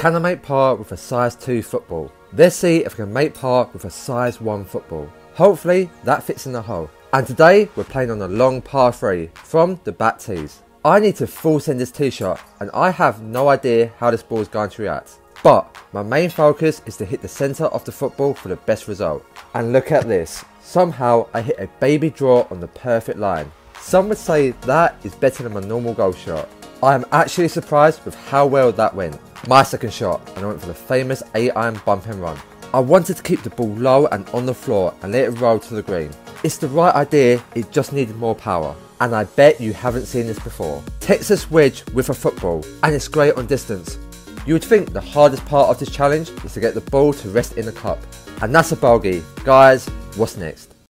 Can I make par with a size 2 football? Let's see if I can make par with a size 1 football. Hopefully that fits in the hole. And today we're playing on a long par 3 from the back tees. I need to full send this tee shot and I have no idea how this ball is going to react. But my main focus is to hit the centre of the football for the best result. And look at this. Somehow I hit a baby draw on the perfect line. Some would say that is better than my normal goal shot. I am actually surprised with how well that went. My second shot, and I went for the famous 8 iron bump and run. I wanted to keep the ball low and on the floor and let it roll to the green. It's the right idea, it just needed more power. And I bet you haven't seen this before. Texas wedge with a football, and it's great on distance. You would think the hardest part of this challenge is to get the ball to rest in the cup. And that's a bogey. Guys, what's next?